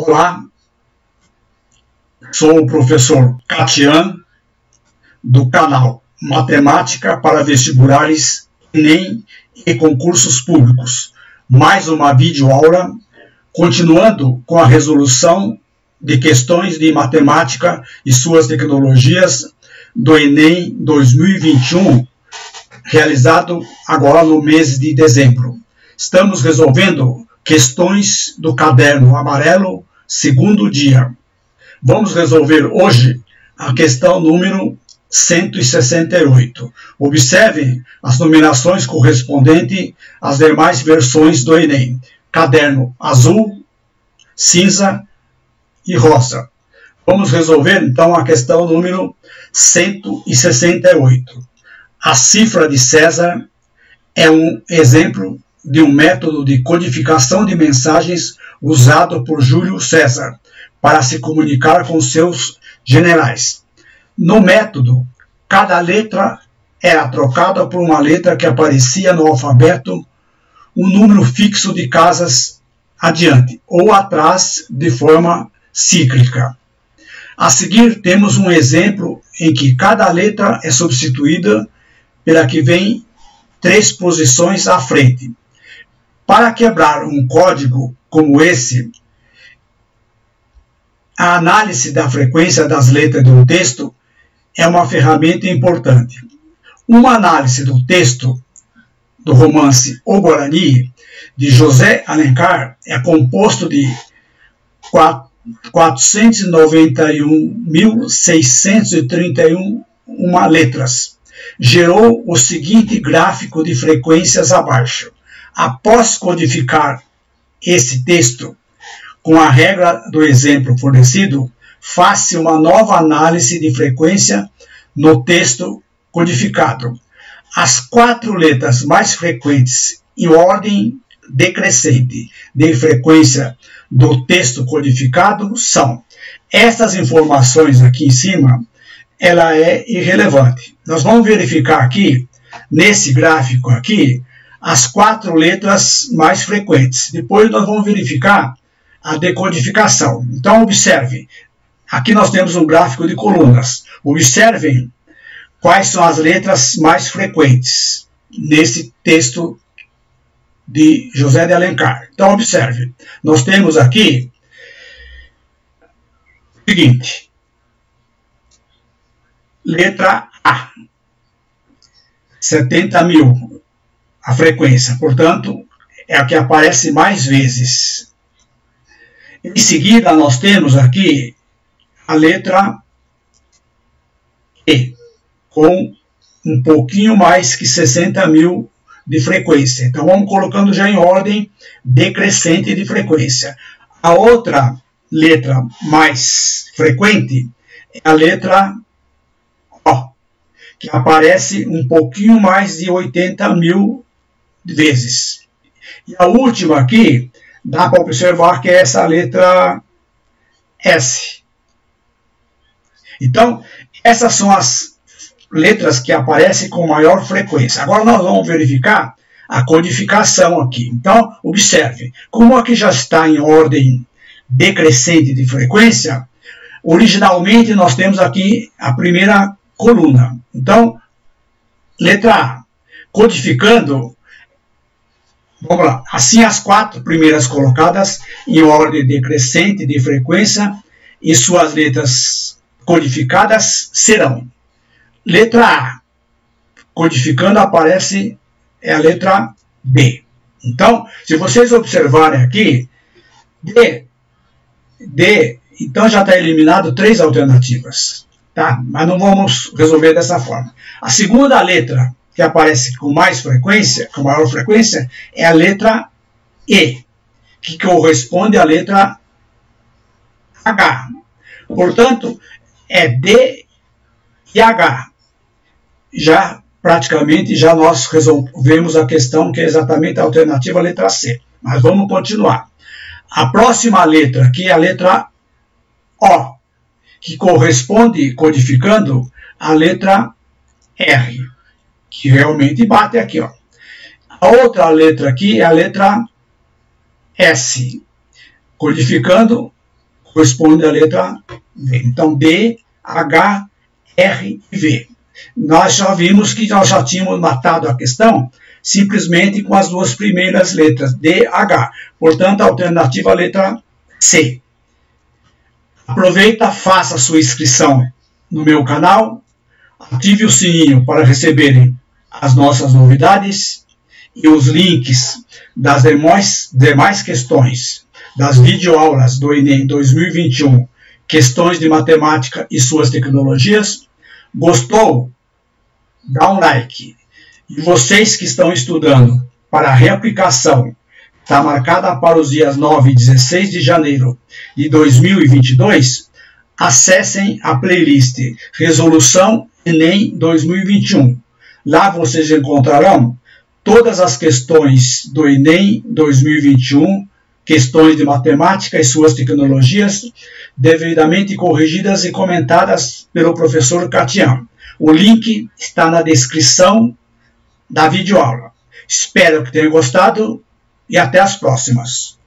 Olá, sou o professor Catian, do canal Matemática para Vestibulares, Enem e Concursos Públicos. Mais uma videoaula, continuando com a resolução de questões de matemática e suas tecnologias do Enem 2021, realizado agora no mês de dezembro. Estamos resolvendo questões do caderno amarelo segundo dia. Vamos resolver hoje a questão número 168. Observem as numerações correspondentes às demais versões do Enem. Caderno azul, cinza e rosa. Vamos resolver então a questão número 168. A cifra de César é um exemplo de um método de codificação de mensagens usado por Júlio César para se comunicar com seus generais. No método, cada letra era trocada por uma letra que aparecia no alfabeto um número fixo de casas adiante ou atrás de forma cíclica. A seguir, temos um exemplo em que cada letra é substituída pela que vem três posições à frente. Para quebrar um código como esse, a análise da frequência das letras de um texto é uma ferramenta importante. Uma análise do texto do romance O Guarani, de José Alencar, é composto de 491.631 letras. Gerou o seguinte gráfico de frequências abaixo. Após codificar esse texto com a regra do exemplo fornecido, faça uma nova análise de frequência no texto codificado. As quatro letras mais frequentes em ordem decrescente de frequência do texto codificado são. Estas informações aqui em cima, ela é irrelevante. Nós vamos verificar aqui, nesse gráfico aqui, as quatro letras mais frequentes. Depois nós vamos verificar a decodificação. Então, observe. Aqui nós temos um gráfico de colunas. Observem quais são as letras mais frequentes nesse texto de José de Alencar. Então, observe. Nós temos aqui o seguinte. Letra A. 70 mil a frequência, portanto, é a que aparece mais vezes. Em seguida, nós temos aqui a letra E, com um pouquinho mais que 60 mil de frequência. Então, vamos colocando já em ordem decrescente de frequência. A outra letra mais frequente é a letra O, que aparece um pouquinho mais de 80 mil vezes. E a última aqui, dá para observar que é essa letra S. Então, essas são as letras que aparecem com maior frequência. Agora nós vamos verificar a codificação aqui. Então, observe, como aqui já está em ordem decrescente de frequência, originalmente nós temos aqui a primeira coluna. Então, letra A, codificando Vamos lá. Assim, as quatro primeiras colocadas em ordem decrescente de frequência e suas letras codificadas serão. Letra A. Codificando aparece é a letra B. Então, se vocês observarem aqui, D, D, então já está eliminado três alternativas. Tá? Mas não vamos resolver dessa forma. A segunda letra que aparece com mais frequência, com maior frequência, é a letra E, que corresponde à letra H. Portanto, é D e H. Já praticamente já nós resolvemos a questão que é exatamente a alternativa letra C. Mas vamos continuar. A próxima letra aqui é a letra O, que corresponde, codificando, à letra R que realmente bate aqui. Ó. A outra letra aqui é a letra S, codificando corresponde à letra V. Então, B, H, R e V. Nós já vimos que nós já tínhamos matado a questão simplesmente com as duas primeiras letras, D, H. Portanto, a alternativa é a letra C. Aproveita, faça sua inscrição no meu canal, ative o sininho para receberem as nossas novidades e os links das demais, demais questões das videoaulas do Enem 2021, questões de matemática e suas tecnologias. Gostou? Dá um like. E vocês que estão estudando para a reaplicação, está marcada para os dias 9 e 16 de janeiro de 2022, acessem a playlist Resolução Enem 2021. Lá vocês encontrarão todas as questões do Enem 2021, questões de matemática e suas tecnologias, devidamente corrigidas e comentadas pelo professor Catian. O link está na descrição da videoaula. Espero que tenham gostado e até as próximas.